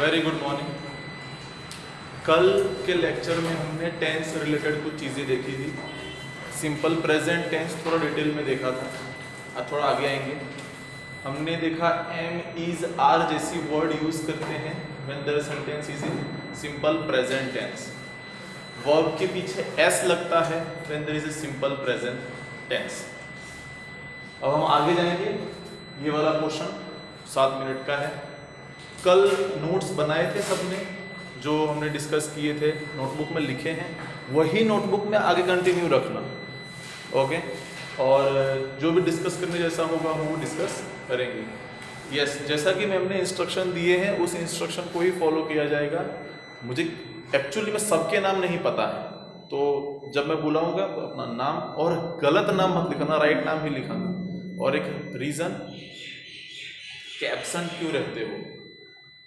Very good morning कल के lecture में हमने टेंस रिलेटेड कुछ चीज़ें देखी थी। सिंपल प्रेजेंट टेंस थोड़ा डिटेल में देखा था। अब थोड़ा आगे आएँगे। हमने देखा एम इज़ आर जैसी वर्ड यूज़ करते हैं when there sentence is in simple present tense verb के पीछे एस लगता है when there is a simple present tense अब हम आगे जाएँगे। ये वाला पोर्शन सात मिनट का है। कल नोट्स बनाए थे सबने, जो हमने डिस्कस किए थे नोटबुक में लिखे हैं, वही नोटबुक में आगे कंटिन्यू रखना ओके और जो भी डिस्कस करने जैसा होगा, हम वो डिस्कस करेंगे। यस जैसा कि मैम ने इंस्ट्रक्शन दिए हैं, उस इंस्ट्रक्शन को ही फॉलो किया जाएगा। मुझे एक्चुअली में सबके नाम नहीं पता है तो जब मैं बुलाऊँगा तो अपना नाम और गलत नाम मत लिखाना राइट नाम ही लिखाना। और एक रीज़न कि एबसेंट क्यों रहते हो?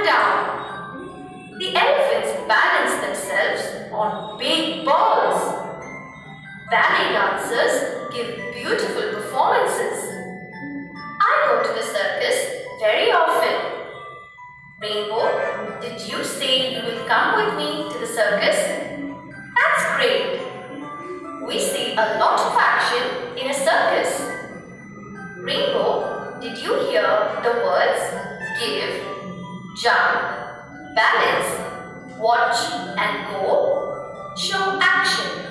and down. The elephants balance themselves on big balls. Ballet dancers give beautiful performances. I go to the circus very often. Rainbow, did you say you will come with me to the circus? That's great. We see a lot of action in a circus. Rainbow, did you hear the words give, jump, balance, watch and go show action.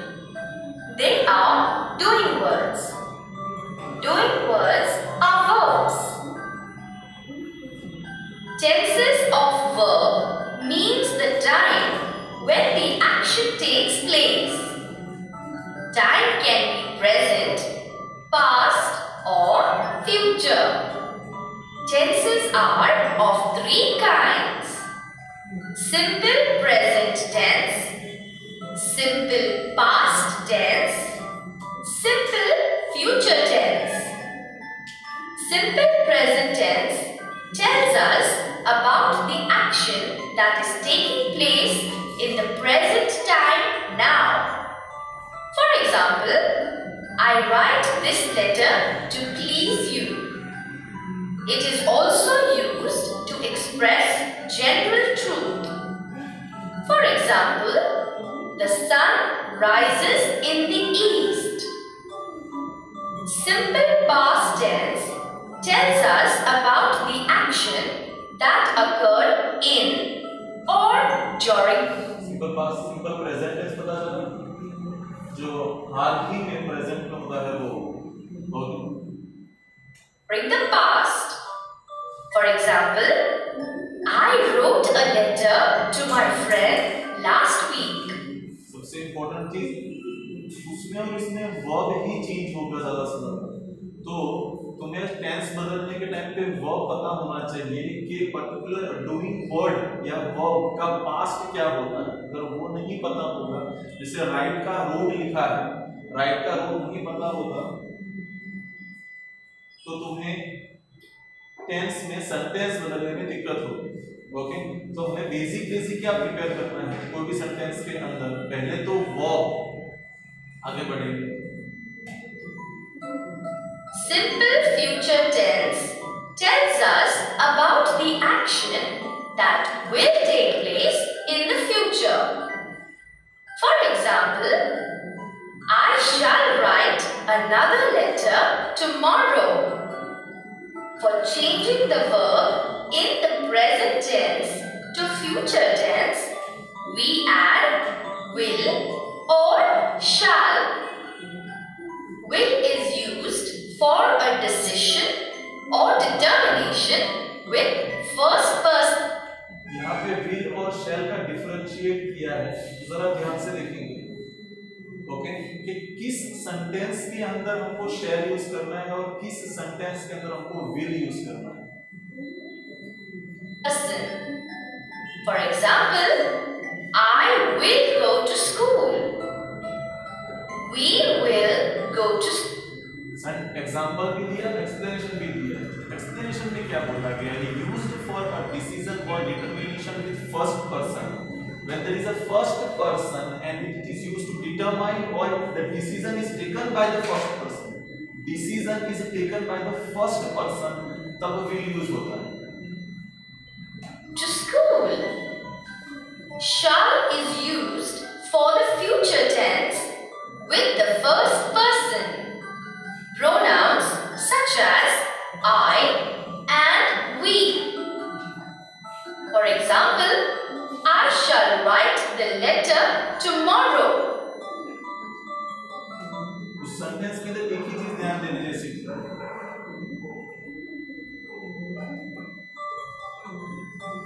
They are doing words. Doing words are verbs. Tenses of verb means the time when the action takes place. Time can be present, past or future. Tenses are of three kinds. Simple present tense, simple past tense, simple future tense. Simple present tense tells us about the action that is taking place in the present time now. For example, I write this letter to please you. It is also used to express general truth. For example, the sun rises in the east. Simple past tense tells us about the action that occurred in or during simple past simple present tense पता चला जो हाल ही में present में होता है वो और bring the past. For example, I wrote a letter to my friend last week. सबसे इम्पोर्टेंट चीज़ उसमें और इसमें वर्ब ही चेंज होगा ज़्यादा से तो तुम्हें टेंस बदलने के टाइम पे वर्ब पता होना चाहिए कि पर्टिकुलर डूइंग वर्ड या वर्ब का पास्ट क्या होता है अगर वो नहीं पता होगा जैसे राइट का रोड लिखा है राइट का रोड नहीं पता होगा तो तुम्हें टेंस में सेंटेंस बदलने में दिक्कत हो ओके तो हमें बेसिक बेसिक क्या प्रिपेयर करना है कोई भी सेंटेंस के अंदर पहले तो वॉक आगे बढ़े simple future tense tells us about the action that will take place in the future for example i shall write another letter tomorrow For changing the verb in the present tense to future tense, we add will or shall. Will is used for a decision or determination with first person. यहाँ पे will और shell का differentiate किया है जरा ध्यान से देखेंगे ओके कि किस सेंटेंस के अंदर हमको शेल यूज़ करना है और किस सेंटेंस के अंदर हमको विल यूज़ करना है example, I will go to school. We will go to school. Example भी दिया एक्सप्लेनेशन भी दिया एक्सप्लेनेशन में क्या बोला गया है यूज्ड फॉर अ डिसीज़न और determination with first person when there is a first person and it is used to determine or the decision is taken by the first person decision is taken by the first person तब will use होता है To school. Shall is used for the future tense with the first person. Pronouns such as I and we. For example, I shall write the letter tomorrow. उस sentence के अंदर एक ही चीज ध्यान देने जैसी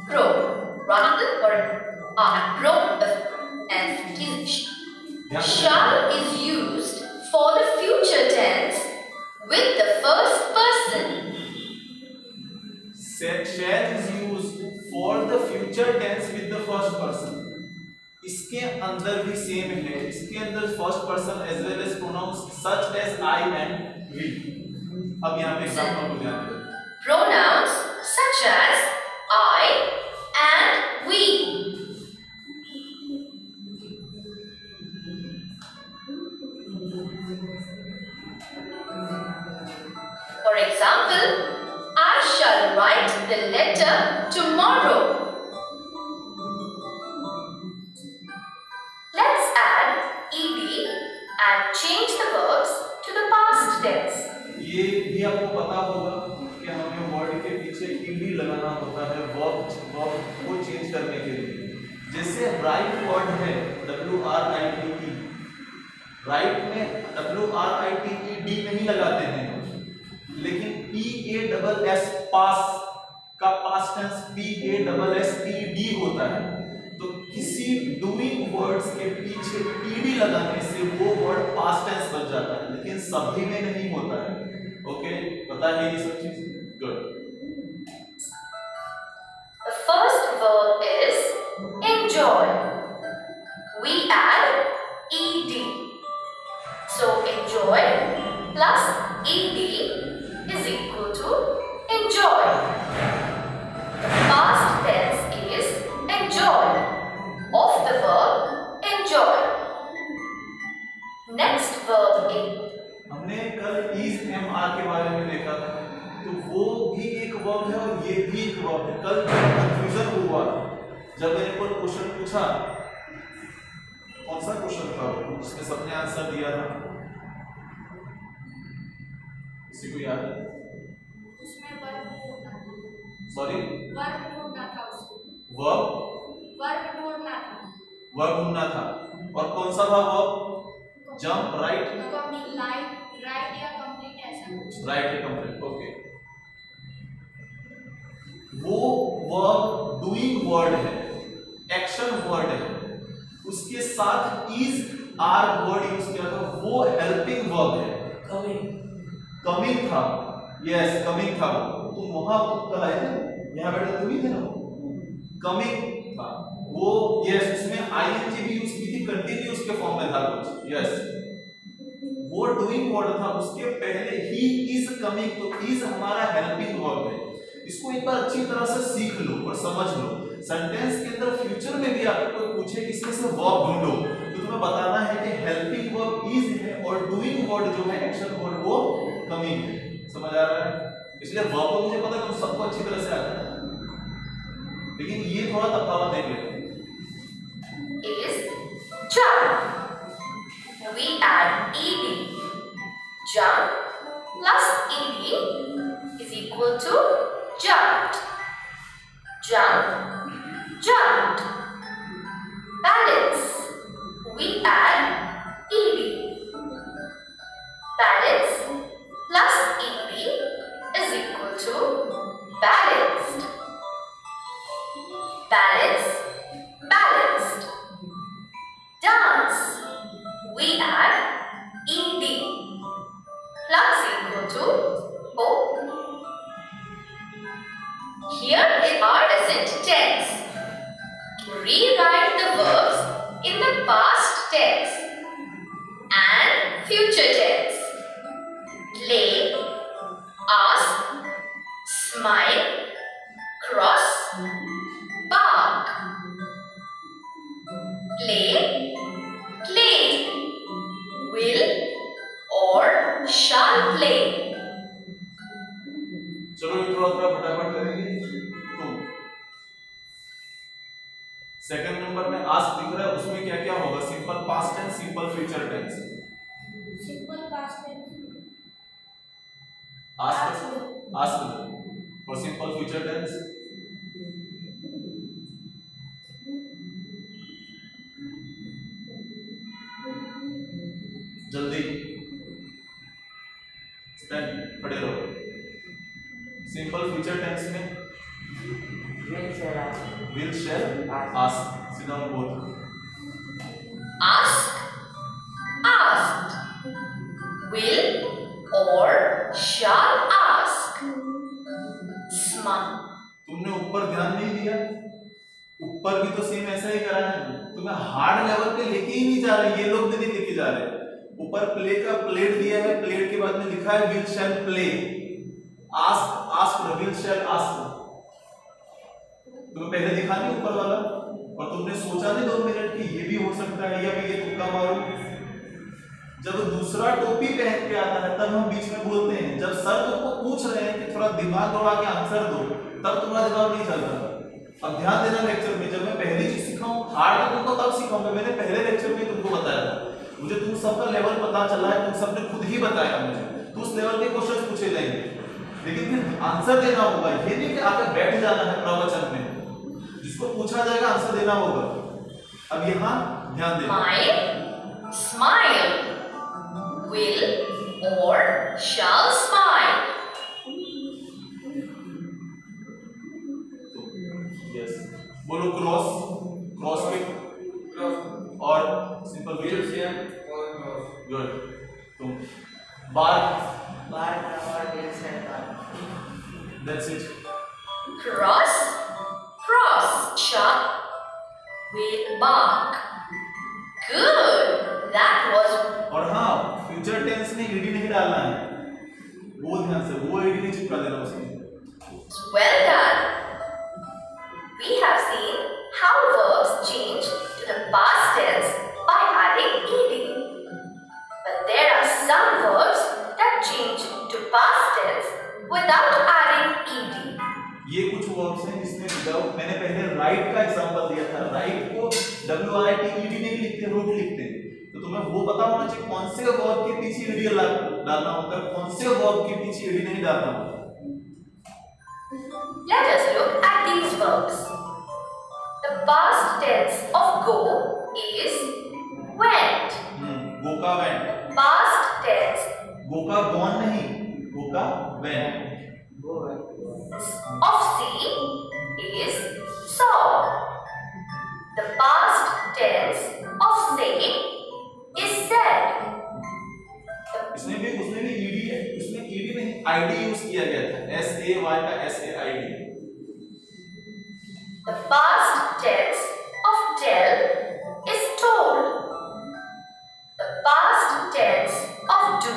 Pro. Rather or are pro and is ध्यान से Shall example, I shall write the letter tomorrow. Let's add ed and change the verbs to the past tense. ये भी आपको पता होगा कि हमें वर्ड के पीछे ईडी लगाना होता है वर्ब वर्ब को चेंज करने के लिए जैसे राइट वर्ड है W R I T E right में W R I T E D नहीं लगाते हैं P A double S pass का past tense P A double S P D होता है तो किसी डूइंग वर्ड्स के पीछे पीडी लगाने से वो वर्ड पास्ट टेंस बन जाता है, लेकिन सभी में नहीं होता है। ओके पता है ये सब चीज़? गुड किसी को याद है? उसमें ढूंढना था। सॉरी ढूंढना था उसको। वर्ब ढूंढना था। वर्ब ढूंढना था। और कौन सा था verb jump right? Light right या कंप्लीट ऐसा कुछ। राइट है कंप्लीट ओके। वो वर्ब डूइंग वर्ड है एक्शन वर्ड है। उसके साथ इज़ आर वर्ड यूज़ किया था। वो हेल्पिंग वर्ब है। कमिंग कमिंग था। यस कमिंग था। तुम वहाँ तुम कल आए थे यहाँ बैठे तुम ही थे ना? कमिंग था। वो यस उसमें आईएनजी भी यूज़ की थी कंटिन्यूस के फॉर्म में था कुछ। यस वो डूइंग वर्ड था, उसके पहले ही इज़ कमिंग तो इज़ हमारा हेल्पिंग वर्ब है। इसको एक बार अच्छी तरह से सीख लो और समझ लो। सेंटेंस के अंदर फ्यूचर में भी आपको कोई पूछे कि इसमें से वर्ब ढूंढो तो तुम्हें बताना है कि हेल्पिंग वर्ब इज़ है और डूइंग वर्ड जो है एक्शन वर्ड वो कमी है। समझ आ रहा है? इसलिए वर्ब को मुझे पता है सबको अच्छी तरह से आता है। लेकिन ये थोड़ा तफावत देख लेते balance. We add ed balance. Shall play. चलो ये थोड़ा थोड़ा फटाफट करेंगे. तो सेकंड नंबर में आस्क दिख रहा है उसमें क्या क्या होगा simple past tense simple future tense simple past tense ask ask और simple future tense Will or shall ask. Smile. तुमने ऊपर ध्यान नहीं दिया? ऊपर भी तो सेम ऐसा ही करा है। तुम्हें हार्ड लेवल पे लेके ही नहीं जा रहे, ये लोग नहीं लेके जा रहे। ऊपर प्ले का प्लेट दिया है प्लेट के बाद में लिखा है will shall play ask ask will shall ask तुम्हें पहले दिखा नहीं ऊपर वाला? और तुमने सोचा नहीं दो मिनट कि ये भी हो सकता है या मैं ये तुक्का मारूं? जब दूसरा टोपी पहन के आता है, तब हम बीच में बोलते हैं, जब सर तुमको पूछ रहे हैं कि थोड़ा दिमाग दौड़ा के आंसर दो, तब तुम्हारा दिमाग नहीं चल रहा। अब ध्यान देना लेक्चर में, जब मैं पहली चीज़ सिखाऊं हार्ड तो तुमको तब सिखाऊँगा, मैंने पहले लेक्चर में तुमको बताया था। मुझे तुम सबका लेवल पता चला है, तुम सबने खुद ही बताया मुझे। तो उस लेवल के क्वेश्चन पूछे जाएँगे। लेकिन फिर आंसर देना होगा, ये नहीं कि आकर बैठ जाना है प्रवचन में। जिसको पूछा जाएगा आंसर देना होगा। अब यहाँ ध्यान देना। Smile. Will or shall smile. Yes बोलो क्रॉस क्रॉस पे और सिंपल विल गुड तुम बार that's it Cross, cross, shall will bark. Good. That was और हाँ tense में ईडी नहीं डालना है वो ध्यान से वो ईडी नहीं चिपका देना उसमें well done. We have seen how verbs change to the past tense by adding ed. But there are some verbs that change to past tense without adding ed. ये कुछ वर्ब्स हैं जिसमें विदाउट मैंने पहले राइट का example दिया था right को W R I T E D नहीं लिखते रूट लिखते तो तुम्हें वो पता होना चाहिए कौन से वर्ब के पीछे ईडी डालना होता है कौन से वर्ब के पीछे ईडी नहीं डालना होता Let us look at these verbs. The past tense of go is went. हम्म गो का वेंट Past tense गो का गॉन नहीं गो का went of see is saw. The past tense of say is said. इसमें भी उसमें भी ईडी है उसमें ईडी नहीं आईडी यूज किया गया था एस ए वाई का S A I D The past tense of tell is told. The past tense of do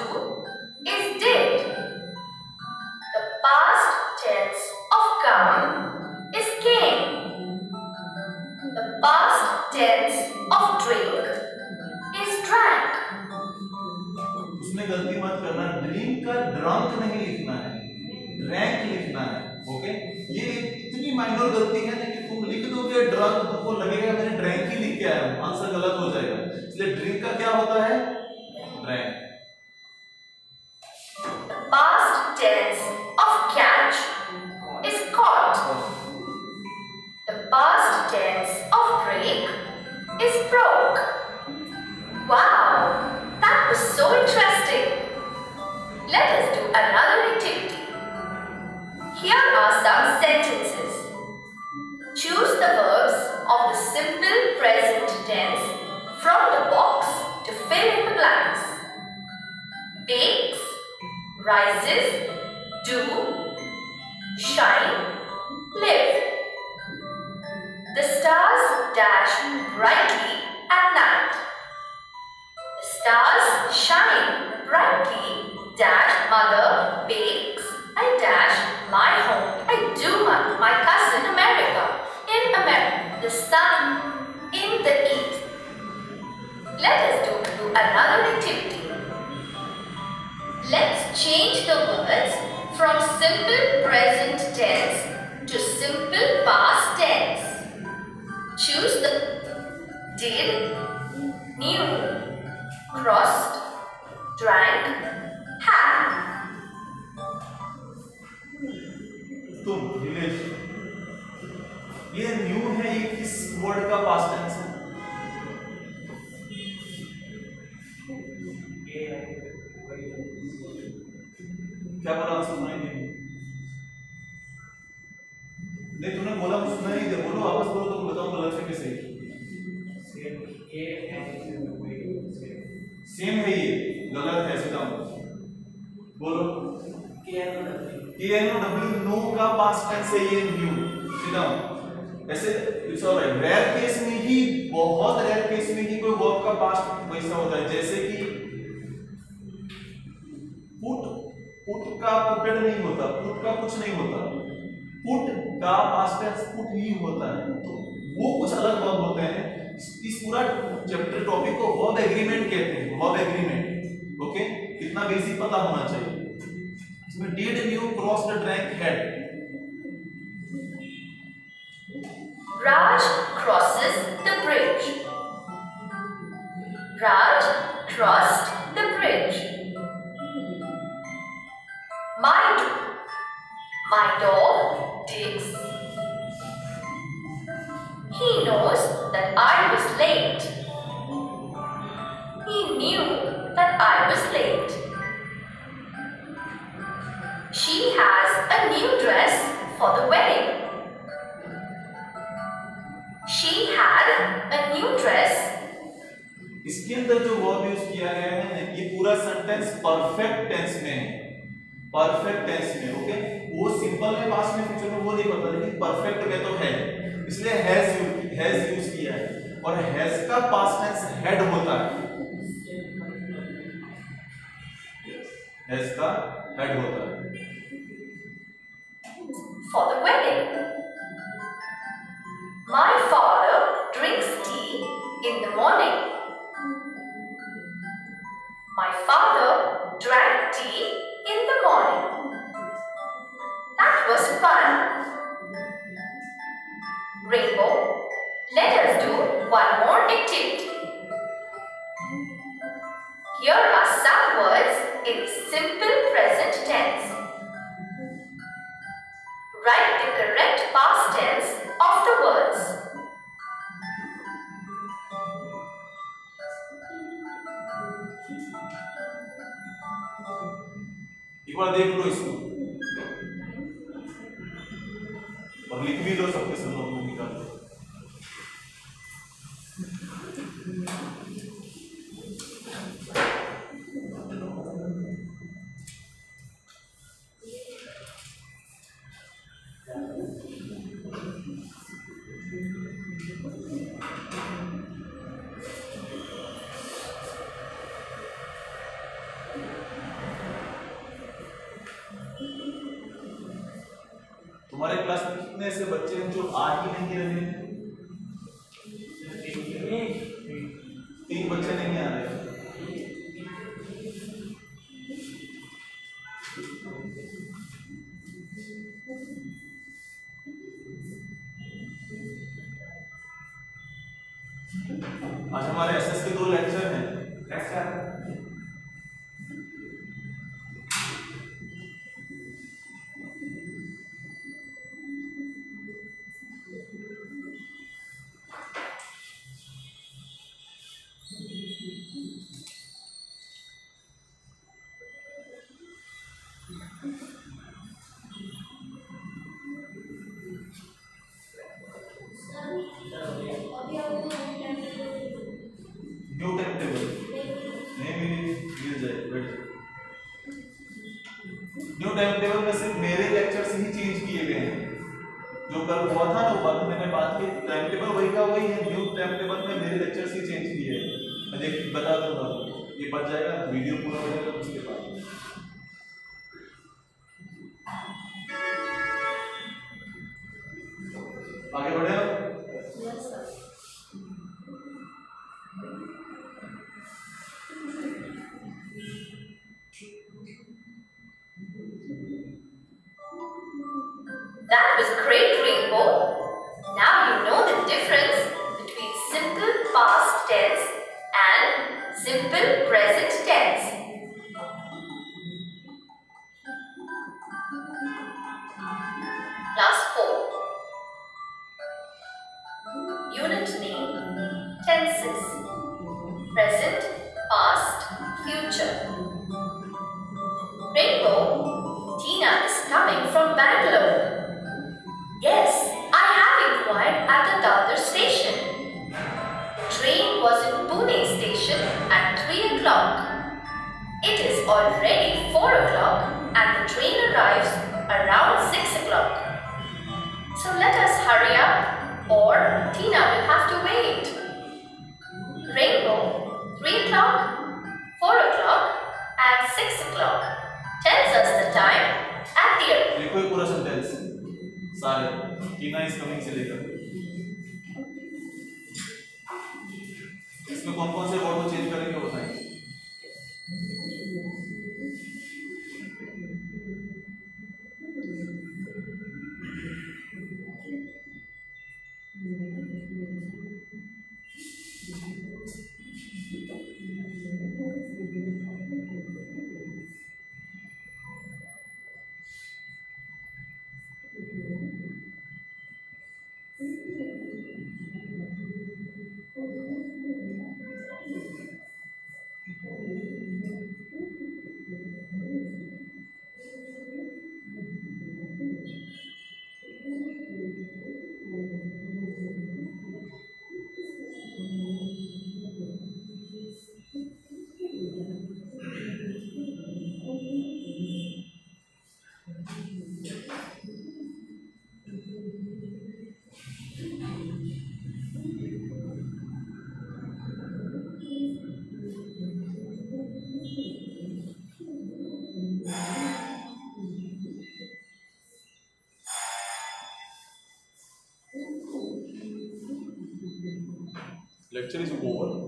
is did. The past tense of come is came. The past उसमें गलती मत करना। Drink का drunk नहीं लिखना है। Drank लिखना है। ओके ये इतनी माइनर गलती है ना कि तुम लिख दोगे ड्रंक तुमको लगेगा, मैंने ड्रैंक ही लिख के आया हूँ। आंसर गलत हो जाएगा। इसलिए ड्रिंक का क्या होता है? Drank Choose the verbs of the simple present tense from the box to fill in the blanks. Bakes, rises, do, shine, live. The stars dash brightly at night. The stars shine brightly. Dash mother bakes. I dash my home. I do my, my cousin America in America, the sun in the east. Let us do, another activity. Let's change the words from simple present tense to simple past tense. Choose the did, knew, crossed, drank, had. Tum, ये knew है ये किस word का past tense है? क्या बोला सुना ही नहीं। नहीं तूने बोला कुछ सुना ही दे बोलो वापस बोलो तो बताओ गलत है कैसे सेम है ये गलत है सीधा बोलो। K N O W know का पास्ट टेंस है ये न्यू सीधा ऐसे इट्स ऑलराइट रेयर केस में ही, बहुत रेयर केस में ही कोई वर्ब का पास्ट वैसा होता है। जैसे कि पुट पुट का पुटेड नहीं होता पुट का कुछ नहीं होता। पुट का पास्ट टेंस पुट ही होता है। तो वो कुछ अलग वर्ब होते हैं। इस पूरा चैप्टर टॉपिक को वर्ब एग्रीमेंट कहते हैं। वर्ब एग्रीमेंट ओके कितना बेसिक पता होना चाहिए। इसमें did knew cross the drank head Raj crosses the bridge. Raj crossed the bridge. My dog. my dog digs. He knows that I में तो है। इसलिए हैज़ हैज़ यूज़ किया है। और हैज़ का पास्ट टेंस हेड होता है। हैज़ का हेड होता है। For the wedding my father drinks tea in the morning my father drank tea in the morning that was fun Rainbow, let us do one more activity. Here are some words in simple present tense. Write the correct past tense of the words. एक बार देख लो इसको और लिख भी लो सबके सब कितने ऐसे बच्चे हैं जो आ ही नहीं रहे। हैं तीन बच्चे नहीं आ रहे। आज हमारे एसएस के दो लेक्चर बात मैंने बात की टाइम टेबल वही का वही है न्यू टाइम टेबल में मेरे लेक्चर ही चेंज किए हैं। मैं देख, बता दूँगा। ये बच जाएगा वीडियो पूरा हो जाएगा, उसके बाद। Present, Past, Future Rainbow, Tina is coming from Bangalore. Yes, I have inquired at the Dadar station. Train was in Pune station at 3 o'clock. It is already 4 o'clock and the train arrives around 6 o'clock. So let us hurry up or Tina will have to wait. Rainbow, 3 o'clock, 4 o'clock and 6 o'clock tells us the time at the earth. देखो ये पूरा sentence सारे टीना is coming से लेकर इसमें कौन कौन से वर्ड को चेंज करेंगे बताएँगे utiliza o Goa